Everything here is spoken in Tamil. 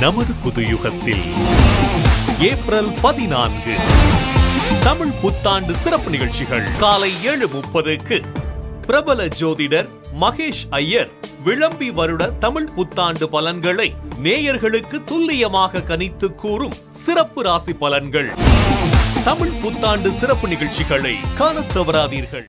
நமது புதுயுகத்தில். ஏப்ரல் பதினான்கு. தமிழ் புத்தாண்டு சிறப்பு நிகழ்ச்சிகள் காலை ஏழு முப்பதுக்கு. பிரபல ஜோதிடர் மகேஷ் ஐயர் விளம்பி வருட தமிழ் புத்தாண்டு பலன்களை நேயர்களுக்கு துல்லியமாக கணித்து கூறும் சிறப்பு ராசி பலன்கள். தமிழ் புத்தாண்டு சிறப்பு நிகழ்ச்சிகளை காண தவறாதீர்கள்.